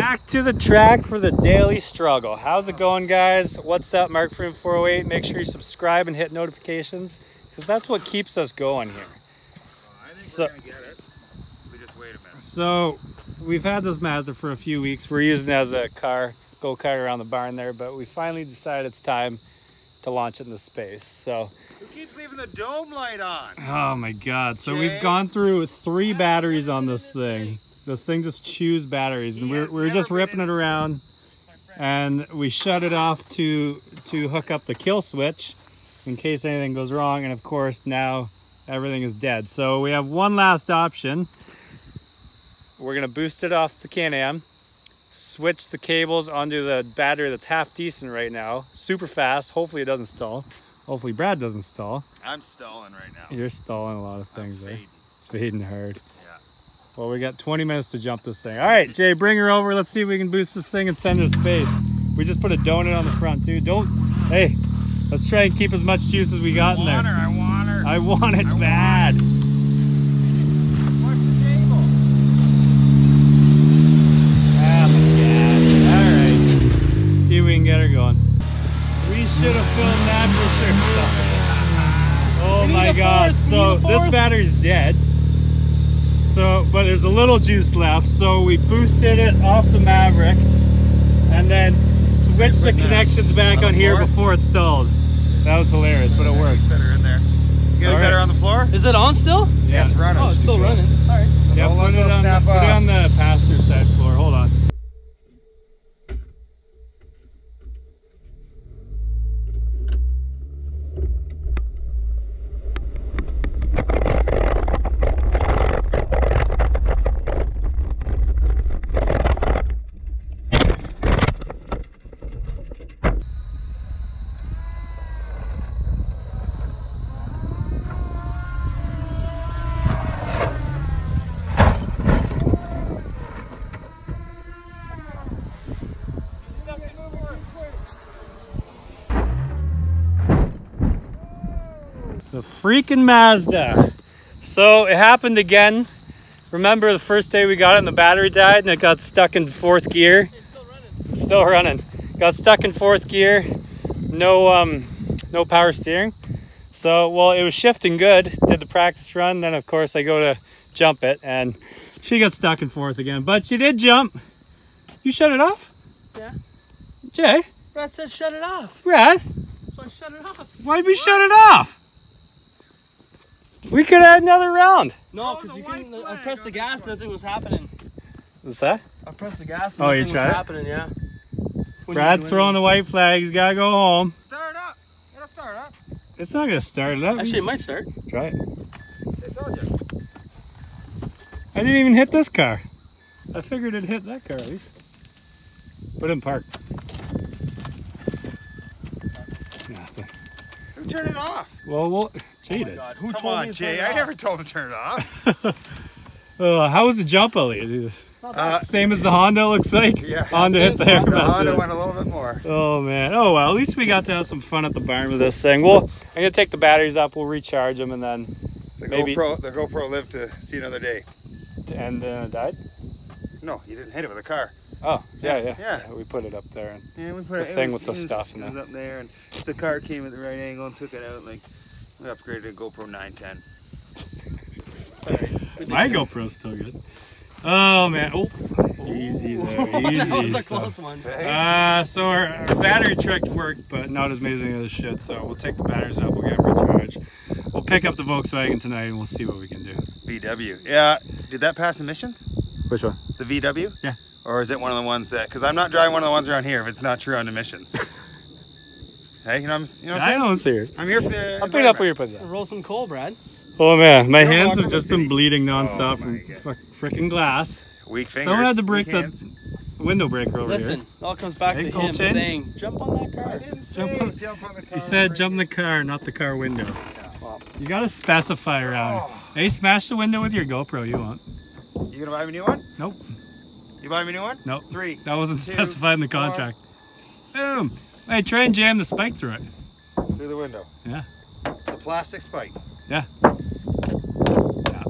Back to the track for the daily struggle. How's it going, guys? What's up, Mark Freeman 408? Make sure you subscribe and hit notifications because that's what keeps us going here. I think So- we're gonna get it. We just wait a minute. So, we've had this Mazda for a few weeks. We're using it as a car, go kart around the barn there, but we finally decided it's time to launch it into space. So, Who keeps leaving the dome light on? oh my god. So, we've gone through three batteries on this thing. This thing just chews batteries, and we're, we're just ripping it around. And we shut it off to to hook up the kill switch in case anything goes wrong. And of course, now everything is dead. So we have one last option. We're gonna boost it off the Can-Am, switch the cables onto the battery that's half decent right now, super fast. Hopefully it doesn't stall. Hopefully Brad doesn't stall. I'm stalling right now. You're stalling a lot of things. I'm there. fading. Fading hard. Well, we got 20 minutes to jump this thing. All right, Jay, bring her over. Let's see if we can boost this thing and send it to space. We just put a donut on the front too. Don't, hey, let's try and keep as much juice as we got in want there. her, I want her. I want it I want bad. Where's the table? Ah, my God. All right, see if we can get her going. We should have filmed that for sure. Oh my God! So this battery's dead. So, but there's a little juice left. So we boosted it off the Maverick, and then switched the connections back on on, here floor? before it stalled. That was hilarious, but it works. Set her in there. You gonna All set right. her on the floor? Is it on still? Yeah, it's running. Oh, it's still running. All right. Yeah, Don't put it, on the, snap put it on the passenger side floor. Hold on. The freaking Mazda. So it happened again. Remember the first day we got it and the battery died and it got stuck in fourth gear? It's still running. Still running. Got stuck in fourth gear. No um no power steering. So well it was shifting good. Did the practice run, then of course I go to jump it and she got stuck in fourth again. But she did jump. You shut it off? Yeah. Jay? Brad said shut it off. Brad? So I shut it off. Why'd we shut it off? We could have another round. No, because the you white couldn't. Uh, I pressed the gas, nothing was happening. What's that? I pressed the gas, and Oh, you nothing was tried it? happening. Yeah. When Brad's throwing the white flag. He's got to go home. Start it up. It'll start up. It's not going to start it up. Actually, it might start. Try it. I told you. I didn't even hit this car. I figured it'd hit that car at least. Put it in park. Nothing. Who turned it off? Well, well, Jay Oh my did. God, who Come told me on, to Jay. turn it I never told him to turn it off. Uh, how was the jump, Elliot? Uh. Same as the Honda looks like. Yeah. Honda hit the the air Honda. the. Honda went a little bit more. Oh man. Oh well, at least we got to have some fun at the barn with this thing. Well, I'm gonna take the batteries up. We'll recharge them and then The Maybe- GoPro, the GoPro lived to see another day. and uh, died. No, you didn't hit it with a car. Oh yeah, yeah, Yeah. We put it up there. And Yeah, we put The it, it thing was- with the it was- stuff in It was up there, and the car came at the right angle and took it out, like we upgraded a GoPro 910. my GoPro's still good. Oh man. Oh, easy there, easy. that was a So- close one. Uh, so our, our battery trick worked, but not as amazing as shit. So we'll take the batteries up. We'll get them recharged. We'll pick up the Volkswagen tonight, and we'll see what we can do. VW. Yeah. Did that pass emissions? Which one? The VW? Yeah. Or is it one of the ones that? Because I'm not driving one of the ones around here if it's not true on emissions. hey, you know, I'm, s- you know what I'm I saying? don't see. I'm here for the. I'll pick it up where environment. you put that. Roll some coal, Brad. Oh man, my You're hands have just been bleeding Oh, nonstop my from God. freaking glass. Weak fingers. Someone had to break the window breaker over Listen, here. it all comes back Hey, to cold him chin. saying, "Jump on that I car." didn't Jump on- jump on the car. He said jump the car, not the car window. Well, You gotta specify around. Oh. Hey, smash the window with your GoPro. You won't? You gonna buy me a new one? Nope. You buy me a new one? Nope. Three. That wasn't Two, specified in the four. contract. Boom. Hey, try and jam the spike through it. Through the window. Yeah. The plastic spike. Yeah. yeah.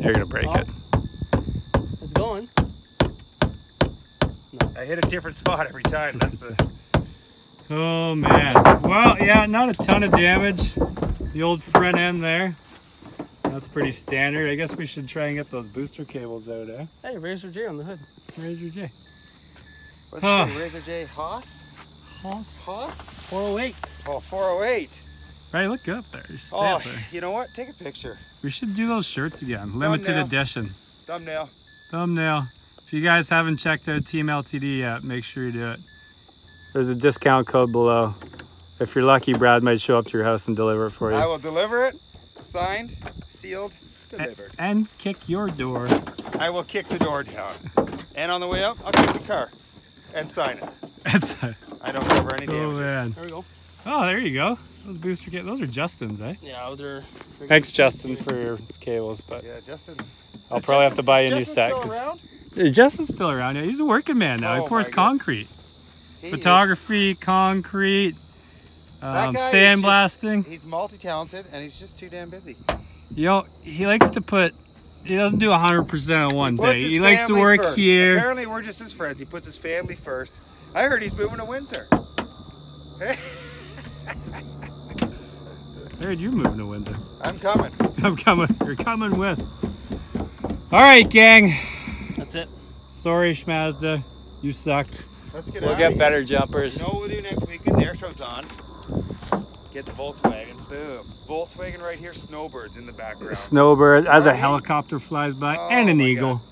You're gonna break Oh. it. it's going. I hit a different spot every time. That's the. Oh man. Well, yeah, not a ton of damage. The old front end there. That's pretty standard. I guess we should try and get those booster cables out, eh? Hey, Razor J on the hood. Razor J. What's Huh. it say? Razor J Haas? Hoss. Haas? 408. Oh, 408. Right, look up there. Stay Oh, up there. you know what? Take a picture. We should do those shirts again. Limited Thumbnail. edition. Thumbnail. Thumbnail. If you guys haven't checked out Team LTD yet, make sure you do it. There's a discount code below. If you're lucky, Brad might show up to your house and deliver it for you. I will deliver it. Signed, sealed, delivered. And kick your door. I will kick the door down. And on the way up, I'll kick the car and sign it. That's a, I don't cover any oh man. There we go. Oh, there you go. Those booster cables. Those are Justin's, eh? Yeah, they're. Thanks, Justin, for your cables, but Yeah, Justin. I'll Is probably have to buy you a new Justin set. Still 'cause- around? Uh, Justin's still around. Yeah, he's a working man now. Oh he pours concrete, He is- photography, concrete, that um, sandblasting. just- He's multi-talented and he's just too damn busy. You know, he likes to put. He doesn't do 100% on one Puts thing. his He likes to work first. here. Apparently, we're just his friends. He puts his family first. I heard he's moving to Windsor. Hey I heard you moving to Windsor. I'm coming. I'm coming. You're coming with. All right, gang. That's it. Sorry, Schmazda. You sucked. Let's get We'll get of better jumpers. You know what we'll do next week when the air show's on? Get the Volkswagen. Boom. Volkswagen right here. Snowbirds in the background. Snowbird as a helicopter flies by Oh and an my eagle.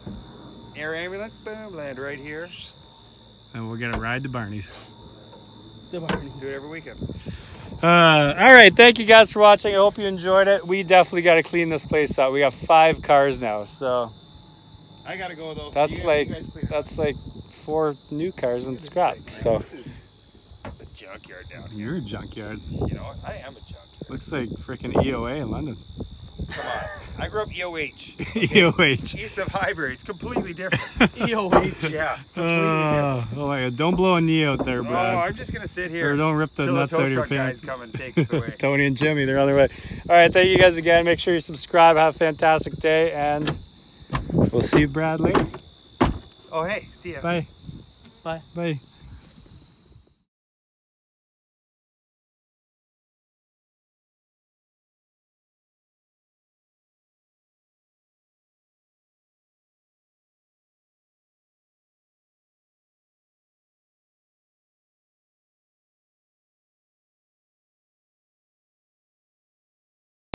Air ambulance. Boom. Land right here. And we'll get a ride to Barney's. The Barney. Do it every weekend. Uh, all right, thank you guys for watching. I hope you enjoyed it. We definitely got to clean this place up. We got five cars now, so I gotta go though. That's You- like- you guys clean it up. that's like four new cars and Goodness scrap. sake, man, So This is, this is a junkyard down here. you're a junkyard. You know? I am a junkyard. Looks like freaking EOH in London. Come on. I grew up EOH. EOH. East of Highbury. It's completely different. EOH. yeah. Completely different. Uh, oh my god! Don't blow a knee out there, Oh, Brad. I'm just gonna sit or here don't rip the till the nuts tow out of your truck guys pants. come and take us away. Tony and Jimmy, they're on their way. All right, thank you guys again. Make sure you subscribe. Have a fantastic day, and we'll see you, Brad, later. oh, hey. See ya. Bye. Bye. Bye.